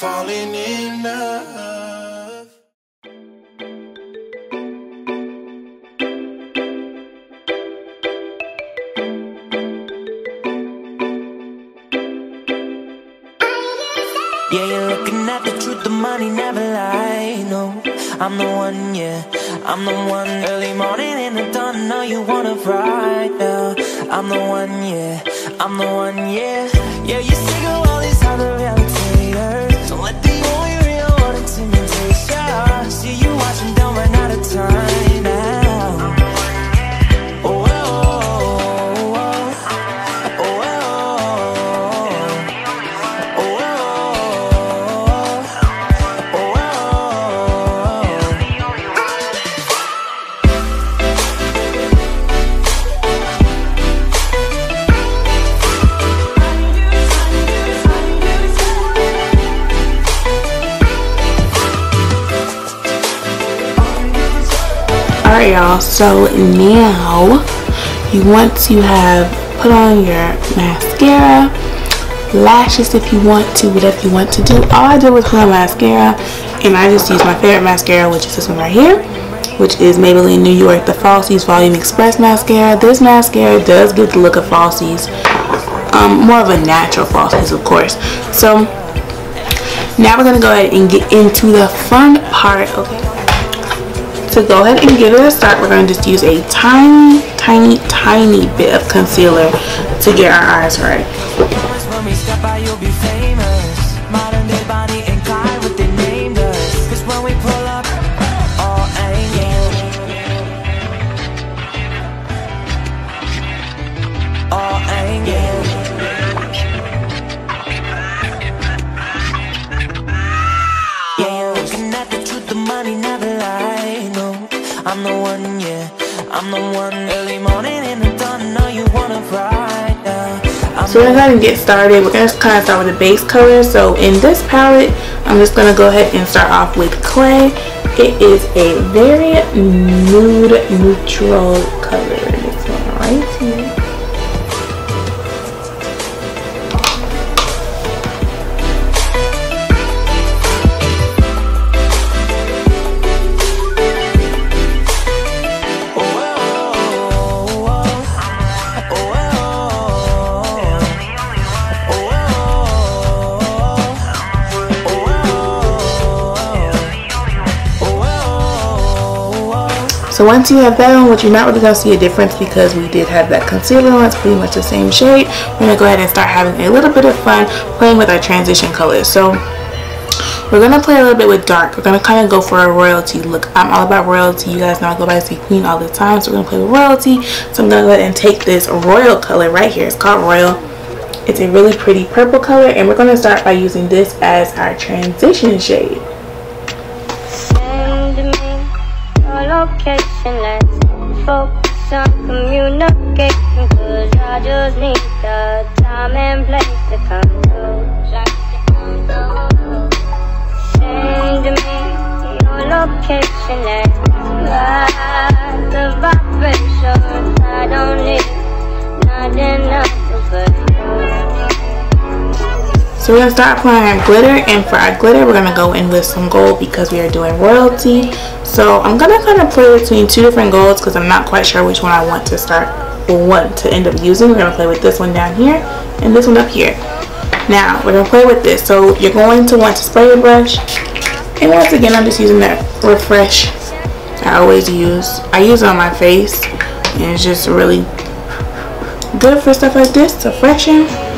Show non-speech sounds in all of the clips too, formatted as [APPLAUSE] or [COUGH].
Falling in love. Yeah, you're looking at the truth, the money never lie. No, I'm the one, yeah, I'm the one. Early morning in the dawn, know you wanna ride now. I'm the one, yeah, I'm the one, yeah. Yeah, you sick Alright y'all, so now you want to have put on your mascara, lashes if you want to, whatever you want to do. All I did was put on mascara and I just used my favorite mascara, which is this one right here, which is Maybelline New York, the Falsies Volume Express Mascara. This mascara does give the look of Falsies, um, more of a natural Falsies of course. So now we're gonna go ahead and get into the fun part, okay? To go ahead and give it a start, we're going to just use a tiny, tiny, tiny bit of concealer to get our eyes right. So we're going to go ahead and get started. We're going to kind of start with the base color. So in this palette, I'm just going to go ahead and start off with Clay. It is a very nude neutral color. So once you have that on, which you're not really going to see a difference because we did have that concealer on, it's pretty much the same shade. We're going to go ahead and start having a little bit of fun playing with our transition colors. So we're going to play a little bit with dark. We're going to kind of go for a royalty look. I'm all about royalty. You guys know I go by the queen all the time. So we're going to play with royalty. So I'm going to go ahead and take this royal color right here. It's called royal. It's a really pretty purple color. And we're going to start by using this as our transition shade. Location. Let's focus on communication. Cause I just need the time and place to come through. Send me your location. Let's ride the vibration. I don't need nothing else So we're going to start applying our glitter and for our glitter we're going to go in with some gold because we are doing royalty. So I'm going to kind of play between two different golds because I'm not quite sure which one I want to start or want to end up using. We're going to play with this one down here and this one up here. Now we're going to play with this. So you're going to want to spray your brush and once again I'm just using that refresh I always use. I use it on my face and it's just really good for stuff like this to freshen.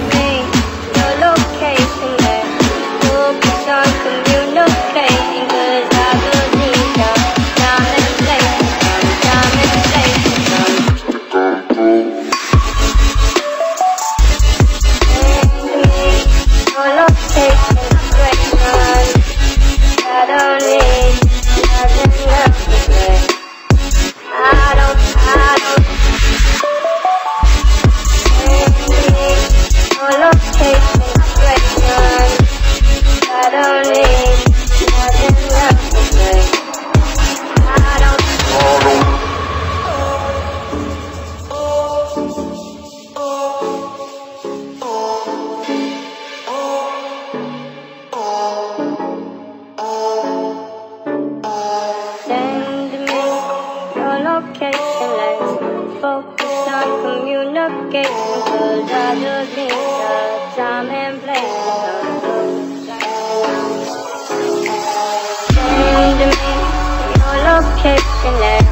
Your location and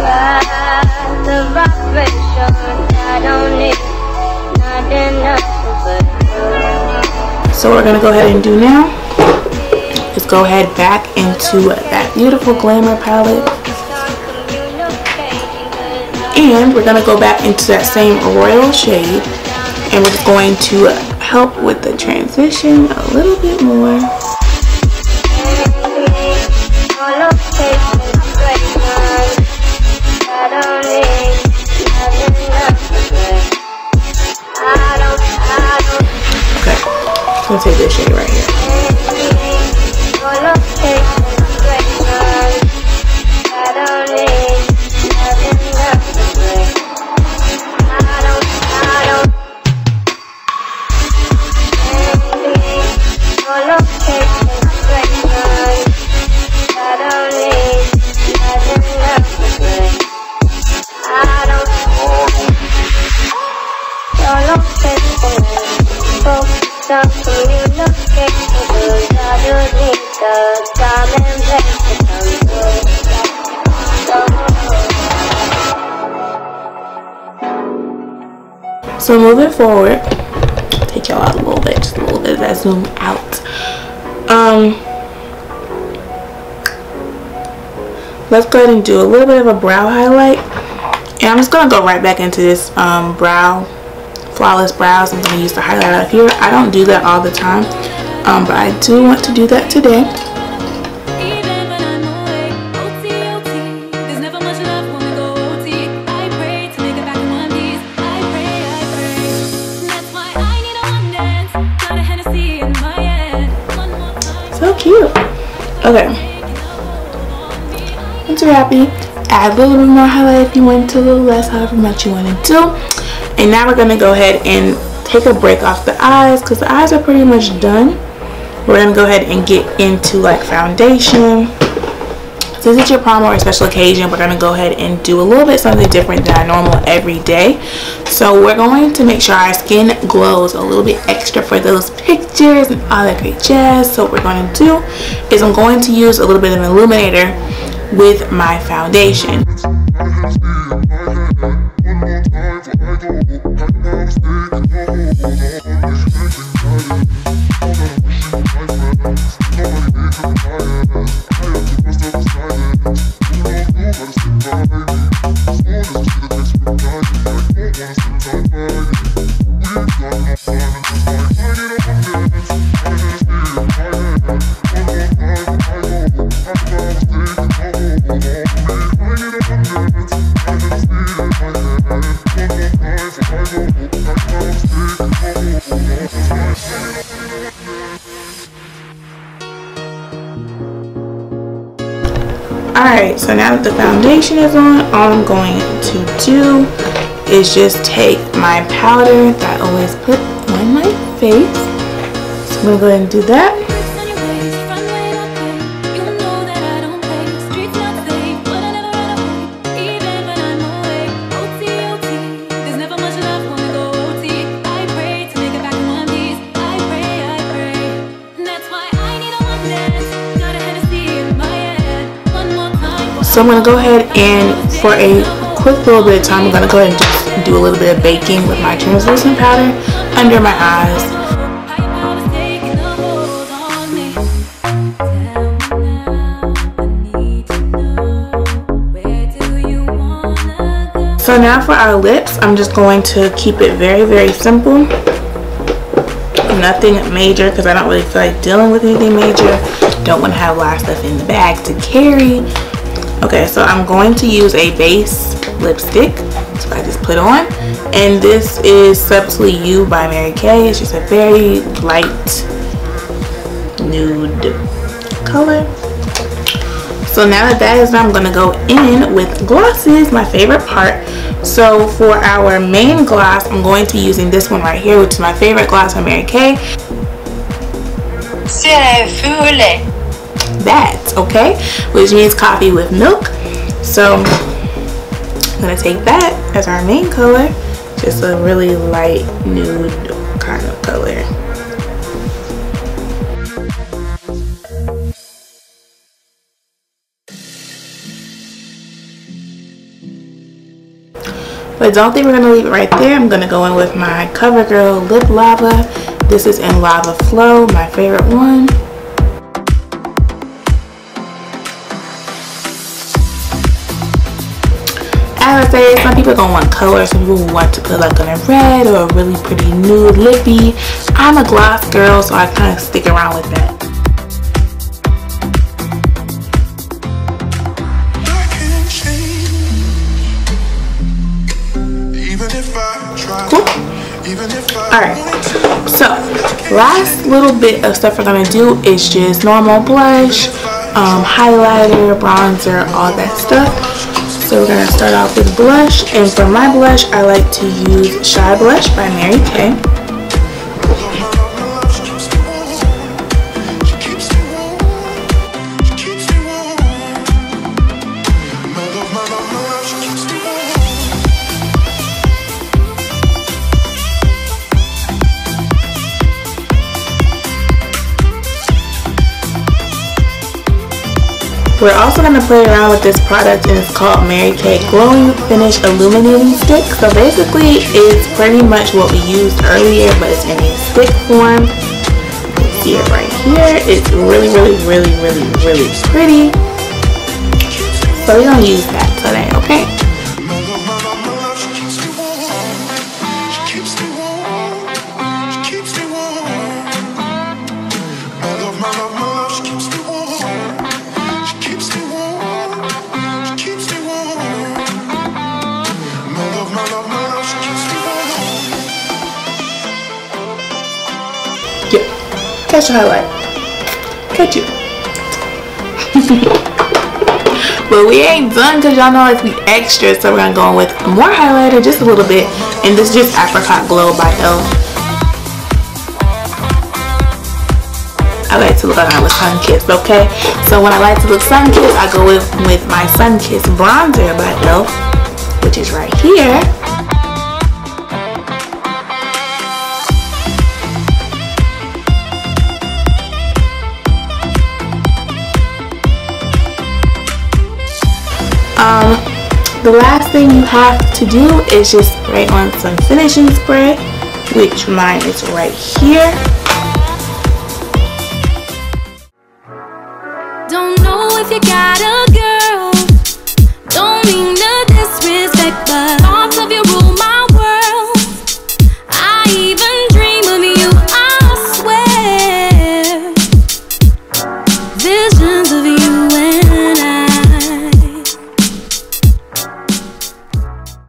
ride the vibration I don't need but you So what we're gonna go ahead and do now is go ahead back into that beautiful glamour palette. And we're gonna go back into that same royal shade and we're going to help with the transition a little bit more gonna take this shade right here So moving forward, take y'all out a little bit, just a little bit of that zoom out. Um, let's go ahead and do a little bit of a brow highlight. And I'm just gonna go right back into this um, brow, flawless brows. I'm gonna use the highlight here. I don't do that all the time, um, but I do want to do that today. Okay. Once you're happy, add a little bit more highlight if you want to, a little less, however much you want to do. And now we're going to go ahead and take a break off the eyes because the eyes are pretty much done. We're going to go ahead and get into like foundation. Since it's your prom or a special occasion, we're going to go ahead and do a little bit something different than our normal every day. So we're going to make sure our skin glows a little bit extra for those pictures and all that great jazz. So what we're going to do is I'm going to use a little bit of an illuminator with my foundation. That the foundation is on, all I'm going to do is just take my powder that I always put on my face. So I'm going to go ahead and do that. So I'm going to go ahead and for a quick little bit of time, I'm going to go ahead and just do a little bit of baking with my translucent powder under my eyes. So now for our lips, I'm just going to keep it very, very simple. Nothing major because I don't really feel like dealing with anything major. Don't want to have a lot of stuff in the bag to carry. Okay, so I'm going to use a base lipstick. So I just put on. And this is Subtly You by Mary Kay. It's just a very light nude color. So now that that is done, I'm gonna go in with glosses, my favorite part. So for our main gloss, I'm going to be using this one right here, which is my favorite gloss from Mary Kay. That, okay? Which means coffee with milk. So I'm gonna take that as our main color. Just a really light nude kind of color. But don't think we're gonna leave it right there. I'm gonna go in with my CoverGirl Lip Lava. This is in Lava Flow, my favorite one. I say, some people don't want color. Some people want to put like on a red or a really pretty nude lippy. I'm a gloss girl, so I kind of stick around with that. I can't change. Even if I try. Cool. Even if I Alright, so last little bit of stuff we're gonna do is just normal blush, um, highlighter, bronzer, all that stuff. So we're gonna start off with blush, and for my blush, I like to use Shy Blush by Mary Kay. We're also gonna play around with this product, and it's called Mary Kay Glowing Finish Illuminating Stick. So basically, it's pretty much what we used earlier, but it's in a stick form. See it right here. It's really, really, really, really, really pretty. So we're gonna use that today, okay? Catch the highlight. Catch it. [LAUGHS] but we ain't done because y'all know like we extra, so we're gonna go in with more highlighter, just a little bit, and this is just Apricot Glow by Elle. I like to look like I was sun kissed, okay? So when I like to look sun kissed, I go with with my sun kissed bronzer by Elle, which is right here. Um, the last thing you have to do is just spray on some finishing spray, which mine is right here. Don't know if you got a girl, don't mean to disrespect, but